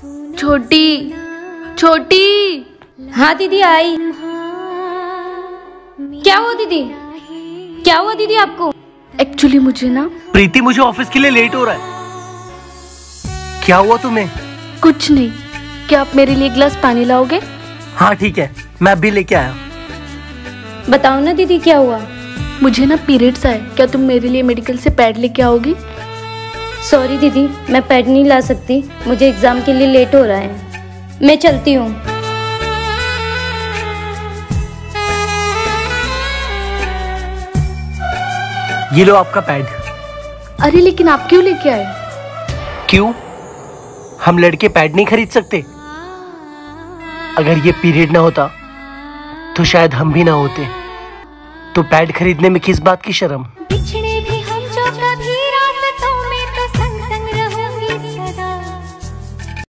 छोटी छोटी। हाँ दीदी आई। क्या हुआ दीदी? क्या हुआ दीदी आपको? एक्चुअली मुझे ना प्रीति मुझे ऑफ़िस के लिए लेट हो रहा है। क्या हुआ तुम्हें? कुछ नहीं। क्या आप मेरे लिए एक गिलास पानी लाओगे? हाँ ठीक है। मैं अभी लेके आया। बताओ ना दीदी क्या हुआ? मुझे ना पीरियड्स आए। क्या तुम मेरे लिए मेडिकल से पैड लेके आओगी? सॉरी दीदी मैं पैड नहीं ला सकती। मुझे एग्ज़ाम के लिए लेट हो रहा है। मैं चलती हूँ। ये लो आपका पैड अरे लेकिन आप क्यों लेके आए? क्यों? हम लड़के पैड नहीं खरीद सकते। अगर ये पीरियड ना होता तो शायद हम भी ना होते। तो पैड खरीदने में किस बात की शर्म?